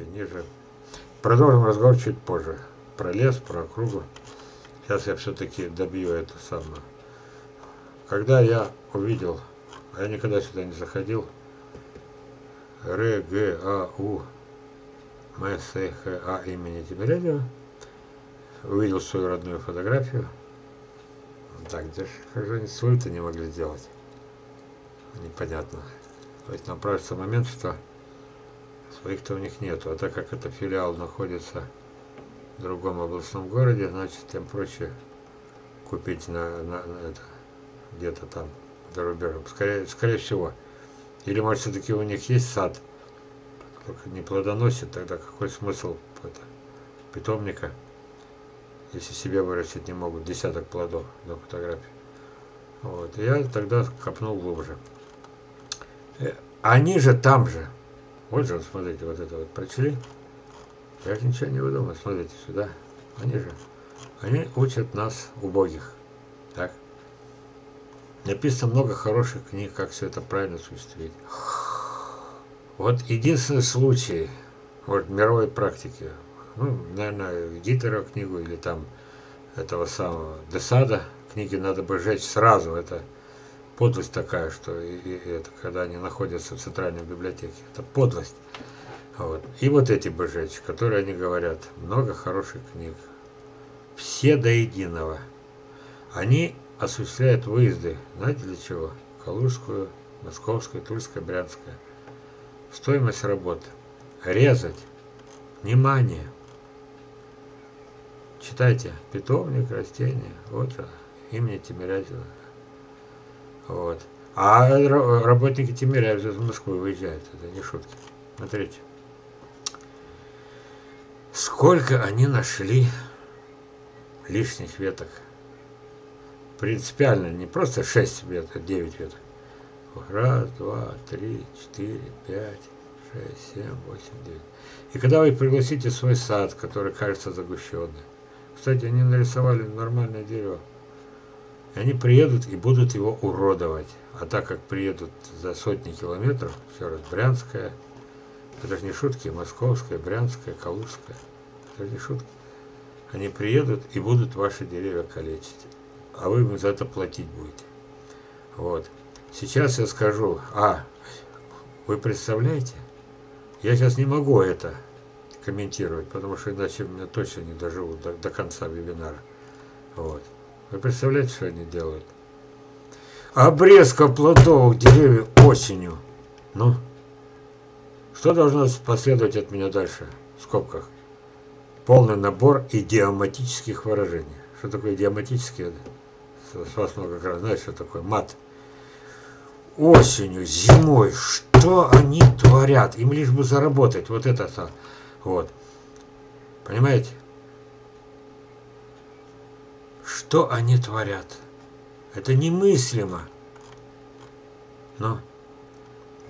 фотографии ниже. Продолжим разговор чуть позже. Про лес, про округу. Сейчас я все-таки добью это самое. Когда я увидел, а я никогда сюда не заходил, Р, Г, А, У, М, С, Х, А имени Тимирязева, увидел свою родную фотографию. Так, как же они свою-то не могли сделать? Непонятно. То есть направится момент, что своих-то у них нету. А так как это филиал находится в другом областном городе, значит, тем проще купить на, на, на это где-то там за рубежом. Скорее, скорее всего. Или, может, все-таки у них есть сад, только не плодоносит, тогда какой смысл это, питомника, если себе вырастить не могут десяток плодов на фотографии. Вот. я тогда копнул глубже. Э, они же там же. Вот же, смотрите, вот это вот прочли. Я ничего не выдумал. Смотрите сюда. Они же. Они учат нас, убогих. Так? Написано много хороших книг, как все это правильно осуществить. Вот единственный случай вот, мировой практики, ну, наверное, Гитлера книгу или там этого самого Десада, книги надо бы сжечь сразу, это подлость такая, что и, и, это когда они находятся в центральной библиотеке, это подлость. Вот. И вот эти бы которые они говорят, много хороших книг, все до единого. Они осуществляет выезды, знаете для чего? Калужскую, Московскую, Тульскую, Брянскую. Стоимость работы. Резать. Внимание. Читайте. Питомник, растения. Вот имени Тимирязева. Вот. А работники Тимирязева из Москвы выезжают. Это не шутки. Смотрите. Сколько они нашли лишних веток принципиально не просто 6 веток, 9 веток. Раз, два, три, четыре, пять, шесть, семь, восемь, девять. И когда вы пригласите свой сад, который кажется загущенным, кстати, они нарисовали нормальное дерево, они приедут и будут его уродовать. А так как приедут за сотни километров, еще раз, Брянская, это же не шутки, Московская, Брянская, Калужская, это же не шутки. Они приедут и будут ваши деревья калечить а вы им за это платить будете. Вот. Сейчас я скажу, а, вы представляете, я сейчас не могу это комментировать, потому что иначе меня точно не доживу до, до конца вебинара. Вот. Вы представляете, что они делают? Обрезка плодовых деревьев осенью. Ну, что должно последовать от меня дальше? В скобках. Полный набор идиоматических выражений. Что такое идиоматические? с вас много раз, знаете, что такое мат. Осенью, зимой, что они творят? Им лишь бы заработать, вот это-то, вот. Понимаете? Что они творят? Это немыслимо. Но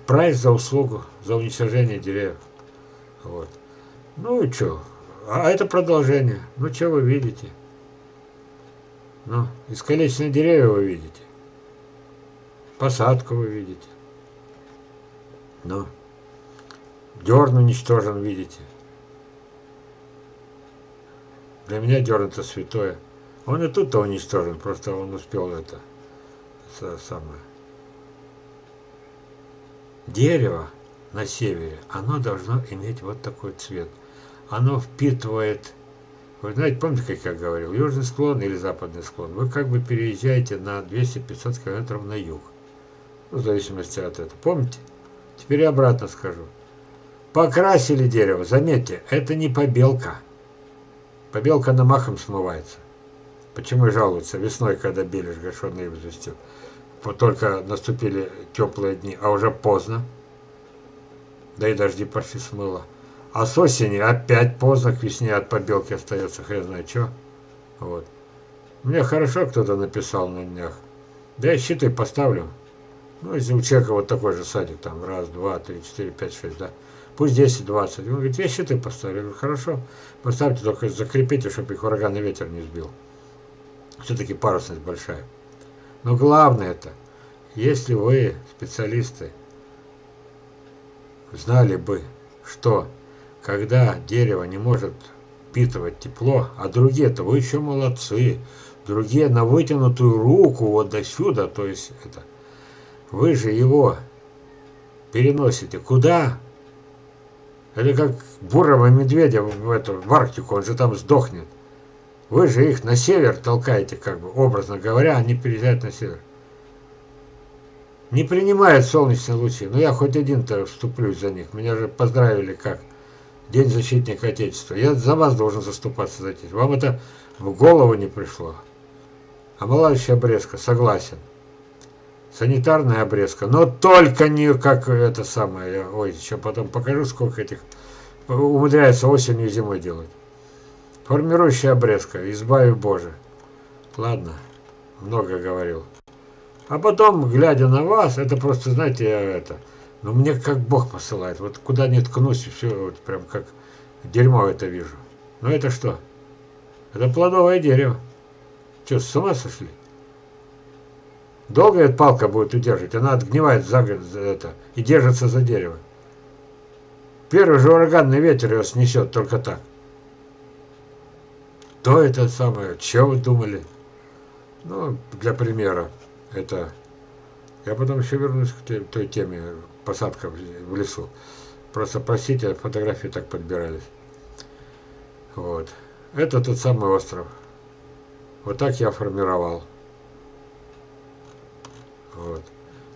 прайс за услугу, за уничтожение деревьев. Вот. Ну и что? А это продолжение. Ну что вы видите? Ну, искалеченные деревья вы видите. Посадку вы видите. Ну, дерн уничтожен, видите. Для меня дерн это святое. Он и тут-то уничтожен, просто он успел это самое. Дерево на севере, оно должно иметь вот такой цвет. Оно впитывает вы знаете, помните, как я говорил, южный склон или западный склон, вы как бы переезжаете на 200-500 километров на юг. Ну, в зависимости от этого. Помните? Теперь я обратно скажу. Покрасили дерево. Заметьте, это не побелка. Побелка на махом смывается. Почему жалуются весной, когда белишь гашеной известью? Только наступили теплые дни, а уже поздно. Да и дожди пошли смыло. А с осени опять поздно, к весне от побелки остается хрен знает что. Вот. Мне хорошо кто-то написал на днях. Да я щиты поставлю. Ну, если у человека вот такой же садик, там, раз, два, три, четыре, пять, шесть, да. Пусть 10, 20. Он говорит, я щиты поставлю. Я говорю, хорошо. Поставьте, только закрепите, чтобы их ураганный ветер не сбил. Все-таки парусность большая. Но главное это, если вы, специалисты, знали бы, что когда дерево не может впитывать тепло, а другие-то вы еще молодцы, другие на вытянутую руку вот до сюда, то есть это, вы же его переносите куда? Или как бурого медведя в эту в Арктику, он же там сдохнет. Вы же их на север толкаете, как бы, образно говоря, они переезжают на север. Не принимают солнечные лучи. Но я хоть один-то вступлюсь за них. Меня же поздравили как День защитника Отечества. Я за вас должен заступаться за Отечество. Вам это в голову не пришло. Омолающая обрезка, согласен. Санитарная обрезка, но только не как это самое. Ой, еще потом покажу, сколько этих умудряется осенью и зимой делать. Формирующая обрезка, избави Боже. Ладно, много говорил. А потом, глядя на вас, это просто, знаете, это, ну мне как Бог посылает. Вот куда не ткнусь, все вот прям как дерьмо это вижу. Ну это что? Это плодовое дерево. Что, с ума сошли? Долго эта палка будет удерживать? Она отгнивает за это и держится за дерево. Первый же ураганный ветер ее снесет только так. То это самое, что вы думали? Ну, для примера, это... Я потом еще вернусь к той, теме, посадка в лесу. Просто простите, фотографии так подбирались. Вот. Это тот самый остров. Вот так я формировал. Вот.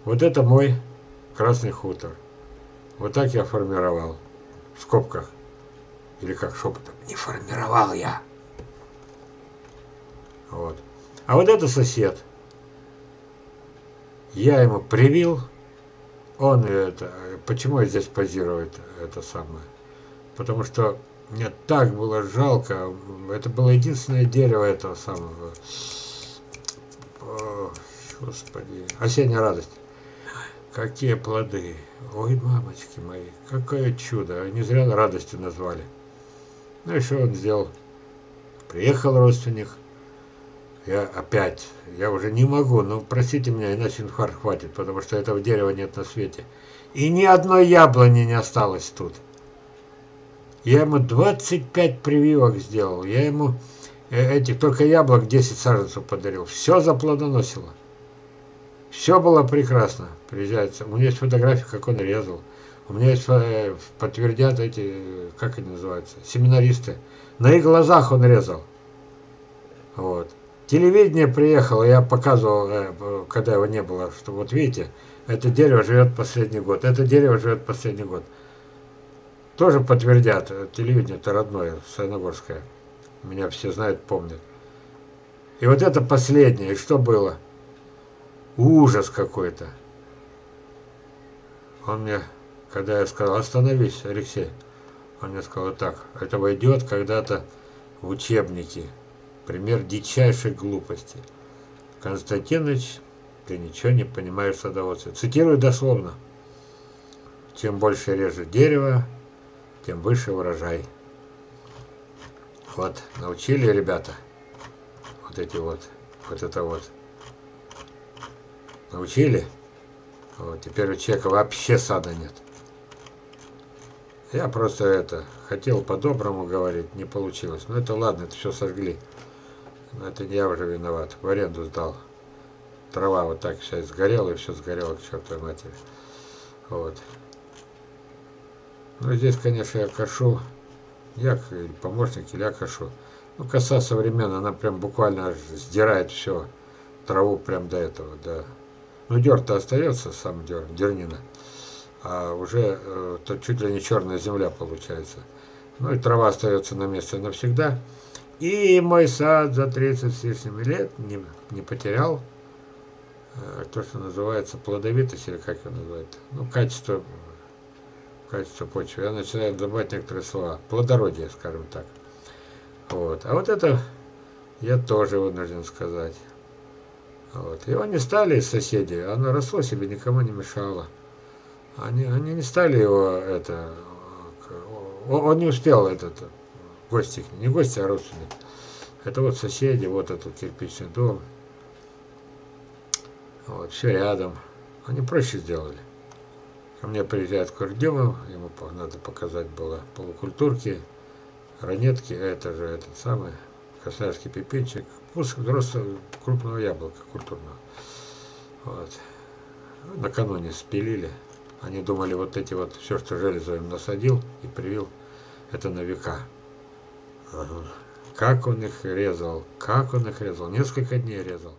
Вот это мой красный хутор. Вот так я формировал. В скобках. Или как шепотом. Не формировал я. Вот. А вот это сосед. Я ему привил. Он это... Почему я здесь позирую это, самое? Потому что мне так было жалко. Это было единственное дерево этого самого. О, господи. Осенняя радость. Какие плоды. Ой, мамочки мои. Какое чудо. Не зря радостью назвали. Ну и что он сделал? Приехал родственник. Я опять, я уже не могу, ну простите меня, иначе инфаркт хватит, потому что этого дерева нет на свете. И ни одной яблони не осталось тут. Я ему 25 прививок сделал, я ему э, этих только яблок 10 саженцев подарил. Все заплодоносило. Все было прекрасно, приезжается. У меня есть фотография, как он резал. У меня есть, э, подтвердят эти, как они называются, семинаристы. На их глазах он резал. Вот. Телевидение приехало, я показывал, э, когда его не было, что вот видите, это дерево живет последний год, это дерево живет последний год. Тоже подтвердят, телевидение это родное, Саяногорское. Меня все знают, помнят. И вот это последнее, и что было? Ужас какой-то. Он мне, когда я сказал, остановись, Алексей, он мне сказал так, это войдет когда-то в учебники. Пример дичайшей глупости. Константинович, ты ничего не понимаешь в садоводстве. Цитирую дословно. Чем больше режет дерево, тем выше урожай. Вот, научили ребята. Вот эти вот, вот это вот. Научили? Вот, теперь у человека вообще сада нет. Я просто это, хотел по-доброму говорить, не получилось. Но это ладно, это все сожгли. Но это не я уже виноват. В аренду сдал. Трава вот так вся сгорела, и все сгорело к чертовой матери. Вот. Ну, здесь, конечно, я кашу. Я помощник, или я кашу. Ну, коса современная, она прям буквально сдирает все. Траву прям до этого, да. Ну, дер-то остается, сам дер, дернина. А уже э, то чуть ли не черная земля получается. Ну, и трава остается на месте навсегда. И мой сад за 30 с лишним лет не, не потерял э, то, что называется плодовитость, или как его называют, ну, качество, качество почвы. Я начинаю добавить некоторые слова. Плодородие, скажем так. Вот. А вот это я тоже вынужден сказать. Вот. Его не стали соседи, оно росло себе, никому не мешало. Они, они не стали его, это, он не успел этот гости, не гости, а родственники. Это вот соседи, вот этот кирпичный дом. Вот, все рядом. Они проще сделали. Ко мне приезжает Курдемов, ему надо показать было полукультурки, ранетки, это же этот самый косарский пепенчик, вкус роста крупного яблока культурного. Вот. Накануне спилили. Они думали, вот эти вот, все, что железо им насадил и привил, это на века. Как он их резал, как он их резал, несколько дней резал.